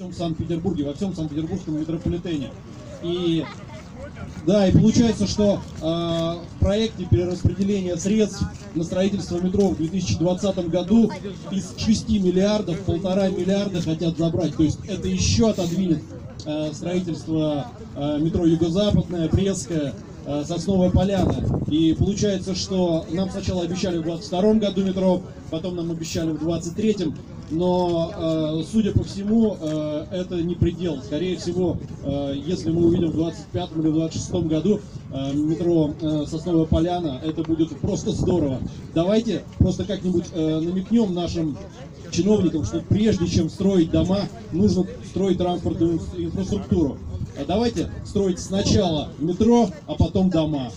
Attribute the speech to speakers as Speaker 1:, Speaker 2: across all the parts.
Speaker 1: всем Санкт-Петербурге, во всем Санкт-Петербургском метрополитене. И да, и получается, что э, в проекте перераспределения средств на строительство метро в 2020 году из 6 миллиардов полтора миллиарда хотят забрать. То есть это еще отодвинет э, строительство э, метро Юго-Западное, Брестское, Сосновая Поляна. И получается, что нам сначала обещали в 22 году метро, потом нам обещали в 23 но, э, судя по всему, э, это не предел. Скорее всего, э, если мы увидим в 25 или в 26 году э, метро э, Сосновая Поляна, это будет просто здорово. Давайте просто как-нибудь э, намекнем нашим чиновникам, что прежде чем строить дома, нужно строить транспортную инфра- инфраструктуру. А давайте строить сначала метро, а потом дома.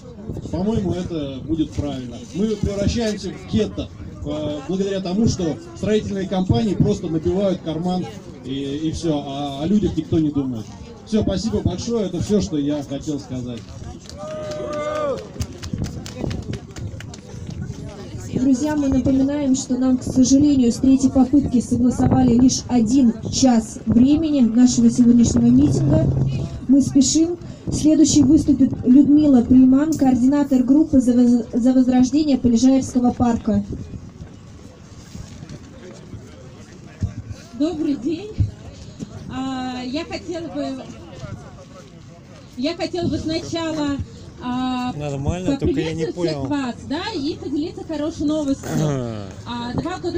Speaker 1: По-моему, это будет правильно. Мы превращаемся в гетто э, благодаря тому, что строительные компании просто набивают карман и, и все, а о людях никто не думает. Все, спасибо большое, это все, что я хотел сказать.
Speaker 2: Друзья, мы напоминаем, что нам, к сожалению, с третьей попытки согласовали лишь один час времени нашего сегодняшнего митинга. Мы спешим. Следующий выступит Людмила Приман, координатор группы за, воз- за возрождение Полежаевского парка.
Speaker 3: Добрый день. А, Я хотела бы, я хотела бы сначала а,
Speaker 4: Нормально, только я не понял.
Speaker 3: вас, да, и поделиться хорошей новостью. А, Два года